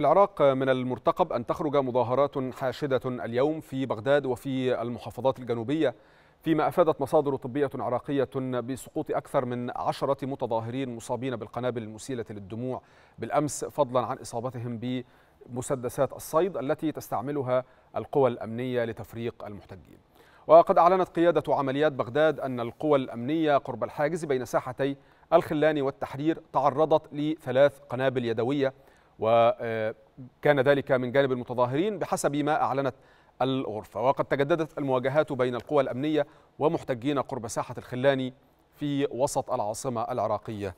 في العراق من المرتقب أن تخرج مظاهرات حاشدة اليوم في بغداد وفي المحافظات الجنوبية فيما أفادت مصادر طبية عراقية بسقوط أكثر من عشرة متظاهرين مصابين بالقنابل المسيلة للدموع. بالأمس فضلا عن إصابتهم بمسدسات الصيد التي تستعملها القوى الأمنية لتفريق المحتجين. وقد أعلنت قيادة عمليات بغداد أن القوى الأمنية قرب الحاجز بين ساحتي الخلاني والتحرير تعرضت لثلاث قنابل يدوية وكان ذلك من جانب المتظاهرين بحسب ما أعلنت الغرفة. وقد تجددت المواجهات بين القوى الأمنية ومحتجين قرب ساحة الخلاني في وسط العاصمة العراقية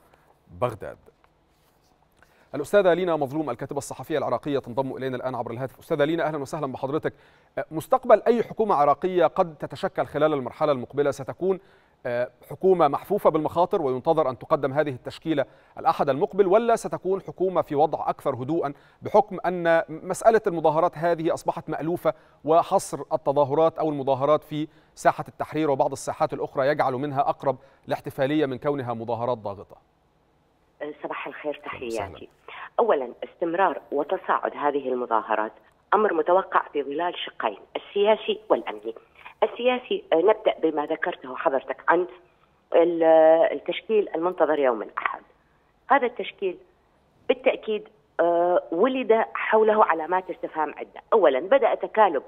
بغداد. الأستاذة لينا مظلوم الكاتبة الصحفية العراقية تنضم إلينا الآن عبر الهاتف. أستاذة لينا أهلا وسهلا بحضرتك. مستقبل أي حكومة عراقية قد تتشكل خلال المرحلة المقبلة ستكون حكومة محفوفة بالمخاطر وينتظر أن تقدم هذه التشكيلة الأحد المقبل ولا ستكون حكومة في وضع أكثر هدوءا بحكم أن مسألة المظاهرات هذه أصبحت مألوفة وحصر التظاهرات أو المظاهرات في ساحة التحرير وبعض الساحات الأخرى يجعل منها أقرب لاحتفالية من كونها مظاهرات ضاغطة. صباح الخير تحياتي. أولا استمرار وتصاعد هذه المظاهرات أمر متوقع في ظلال شقين السياسي والأمني. السياسي نبدأ بما ذكرته حضرتك عن التشكيل المنتظر يوم الأحد. هذا التشكيل بالتأكيد ولد حوله علامات استفهام عدة، اولا بدأ تكالب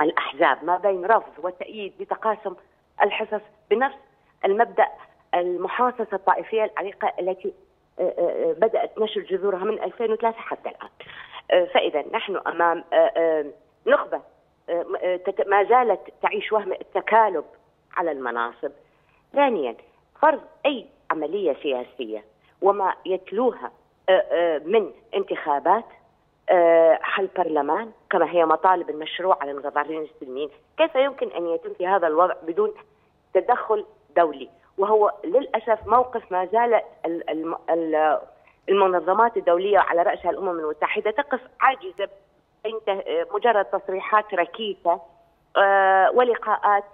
الأحزاب ما بين رفض وتأييد بتقاسم الحصص بنفس المبدأ المحاصصه الطائفية العريقة التي بدأت نشر جذورها من 2003 حتى الآن. فإذا نحن أمام نخبة ما زالت تعيش وهم التكالب على المناصب. ثانيا فرض أي عملية سياسية وما يتلوها من انتخابات حل برلمان كما هي مطالب المشروع على المتظاهرين السلميين كيف يمكن أن يتم في هذا الوضع بدون تدخل دولي؟ وهو للأسف موقف ما زالت المنظمات الدولية على رأسها الأمم المتحدة تقف عاجزة مجرد تصريحات ركيكة ولقاءات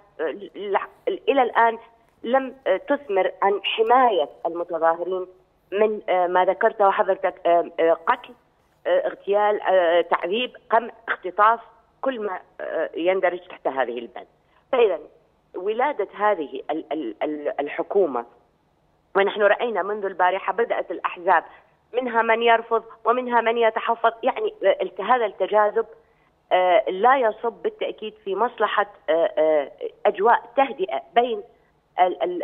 إلى الآن لم تثمر عن حماية المتظاهرين من ما ذكرته حضرتك قتل اغتيال تعذيب قمع اختطاف كل ما يندرج تحت هذه البند. فإذا ولادة هذه الحكومة ونحن رأينا منذ البارحة بدأت الأحزاب منها من يرفض ومنها من يتحفظ يعني هذا التجاذب لا يصب بالتأكيد في مصلحة أجواء تهدئة بين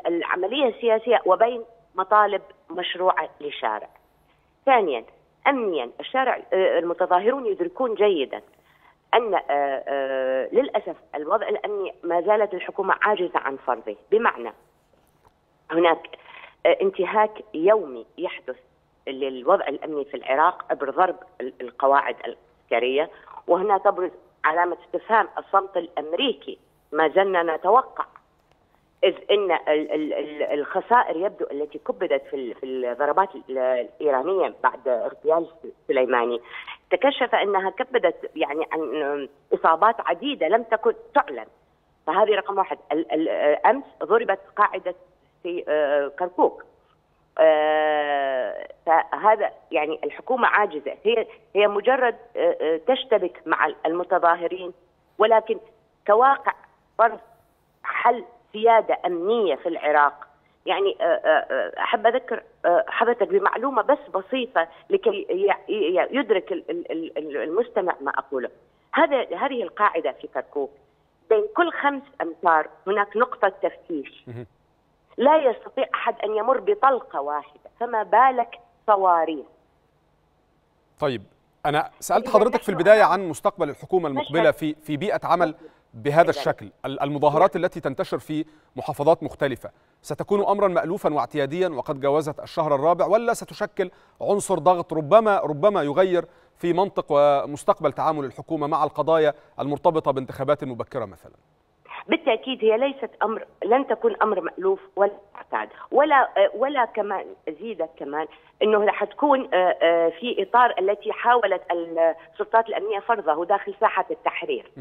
العملية السياسية وبين مطالب مشروعه للشارع. ثانيا امنيا الشارع المتظاهرون يدركون جيدا أن للأسف الوضع الأمني ما زالت الحكومة عاجزة عن فرضه بمعنى هناك انتهاك يومي يحدث للوضع الأمني في العراق عبر ضرب القواعد العسكرية. وهنا تبرز علامة استفهام الصمت الأمريكي. ما زلنا نتوقع إذ إن الخسائر يبدو التي كبدت في الضربات الإيرانية بعد اغتيال سليماني. تكشف إنها كبدت يعني عن إصابات عديدة لم تكن تعلن. فهذه رقم واحد. أمس ضربت قاعدة في كركوك. آه فهذا يعني الحكومة عاجزة. هي هي مجرد آه تشتبك مع المتظاهرين ولكن كواقع فرض حل سيادة أمنية في العراق. يعني آه أحب أذكر حضرتك بمعلومة بس بسيطة لكي يدرك المستمع ما أقوله. هذا هذه القاعدة في كركوك. بين كل خمس أمتار هناك نقطة تفتيش. لا يستطيع أحد أن يمر بطلقة واحدة فما بالك صواريخ؟ طيب أنا سألت حضرتك في البداية عن مستقبل الحكومة المقبلة في في بيئة عمل بهذا الشكل المظاهرات التي تنتشر في محافظات مختلفة ستكون امرا مالوفا واعتياديا وقد جاوزت الشهر الرابع ولا ستشكل عنصر ضغط ربما ربما يغير في منطق ومستقبل تعامل الحكومة مع القضايا المرتبطة بانتخابات مبكرة مثلا؟ بالتأكيد هي ليست أمر لن تكون أمر مألوف ولا معتاد ولا ولا كمان ازيدك كمان إنه حتكون في إطار التي حاولت السلطات الأمنية فرضه داخل ساحة التحرير.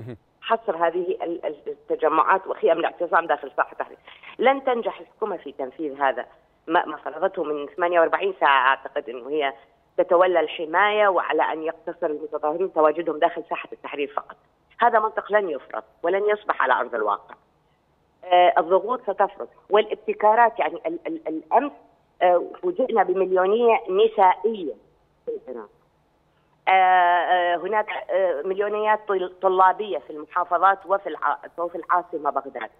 حصر هذه التجمعات وخيام الاعتصام داخل ساحة التحرير. لن تنجح الحكومة في تنفيذ هذا ما فرضته من 48 ساعة أعتقد إنه هي تتولى الحماية وعلى أن يقتصر المتظاهرين تواجدهم داخل ساحة التحرير فقط. هذا منطق لن يفرض ولن يصبح على أرض الواقع. آه الضغوط ستفرض والابتكارات يعني ال ال الأمس آه فوجئنا في العراق. آه هناك مليونيات طلابية في المحافظات وفي وفي العاصمة بغداد.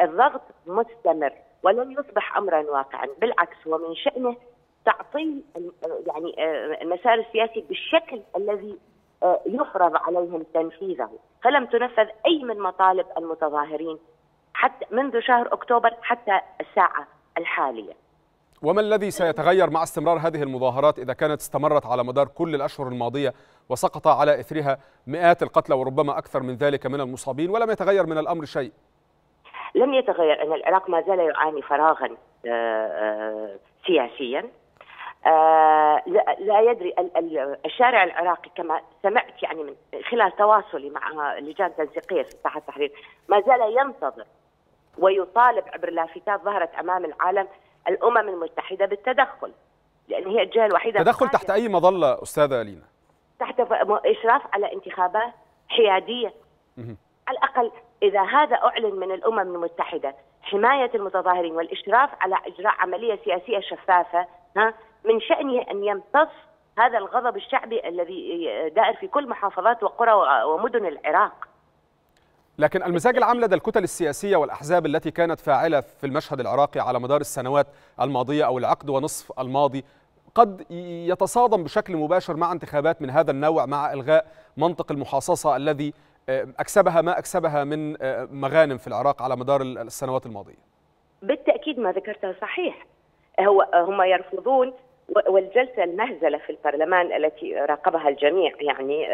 الضغط مستمر ولن يصبح امرا واقعا، بالعكس هو من شانه تعطيل يعني المسار السياسي بالشكل الذي يفرض عليهم تنفيذه، فلم تنفذ أي من مطالب المتظاهرين حتى منذ شهر أكتوبر حتى الساعة الحالية. وما الذي سيتغير مع استمرار هذه المظاهرات إذا كانت استمرت على مدار كل الأشهر الماضية وسقط على إثرها مئات القتلى وربما أكثر من ذلك من المصابين ولم يتغير من الأمر شيء؟ لم يتغير أن العراق ما زال يعاني فراغا سياسيا لا يدري الشارع العراقي كما سمعت يعني من خلال تواصلي مع لجان تنسيقية في ساحه التحرير ما زال ينتظر ويطالب عبر لافتات ظهرت أمام العالم الأمم المتحدة بالتدخل لأن هي الجهة الوحيدة تدخل تحت أي مظلة أستاذة لينا؟ تحت إشراف على انتخابات حيادية. على الأقل إذا هذا أعلن من الأمم المتحدة حماية المتظاهرين والإشراف على إجراء عملية سياسية شفافة ها من شأنه أن يمتص هذا الغضب الشعبي الذي دائر في كل محافظات وقرى ومدن العراق لكن المزاج العام لدى الكتل السياسية والأحزاب التي كانت فاعلة في المشهد العراقي على مدار السنوات الماضية أو العقد ونصف الماضي قد يتصادم بشكل مباشر مع انتخابات من هذا النوع مع إلغاء منطق المحاصصة الذي أكسبها ما أكسبها من مغانم في العراق على مدار السنوات الماضية. بالتأكيد ما ذكرته صحيح. هو هم يرفضون والجلسة المهزلة في البرلمان التي راقبها الجميع يعني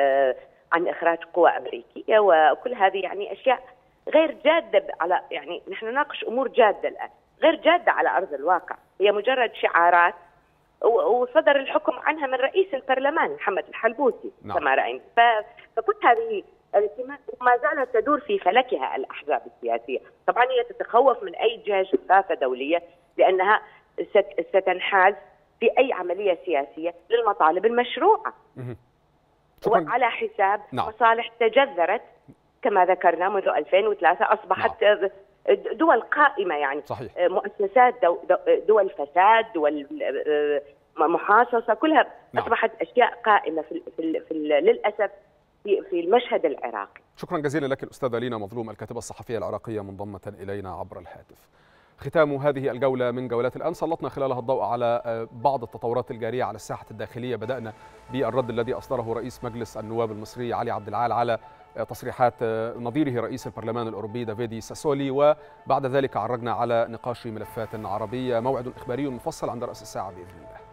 عن إخراج قوى أمريكية وكل هذه يعني أشياء غير جادة على يعني نحن نناقش أمور جادة الآن، غير جادة على أرض الواقع، هي مجرد شعارات وصدر الحكم عنها من رئيس البرلمان محمد الحلبوسي نعم. كما رأينا، فكل هذه ما زالت تدور في فلكها الأحزاب السياسية، طبعا هي تتخوف من أي جهه شفافه دولية لأنها ستنحاز في اي عملية سياسية للمطالب المشروعة. وعلى حساب نعم. مصالح تجذرت كما ذكرنا منذ 2003 أصبحت نعم. دول قائمة يعني صحيح. مؤسسات دو دول فساد دول محاصصة كلها نعم. أصبحت أشياء قائمة في, في, في للأسف في في المشهد العراقي. شكرا جزيلا لك الأستاذة لينا مظلوم الكاتبة الصحفية العراقية منضمة إلينا عبر الهاتف. ختام هذه الجولة من جولات الآن سلطنا خلالها الضوء على بعض التطورات الجارية على الساحة الداخلية. بدأنا بالرد الذي أصدره رئيس مجلس النواب المصري علي عبد العال على تصريحات نظيره رئيس البرلمان الأوروبي دافيدي ساسولي. وبعد ذلك عرجنا على نقاش ملفات عربية. موعد إخباري مفصل عند رأس الساعة بإذن الله.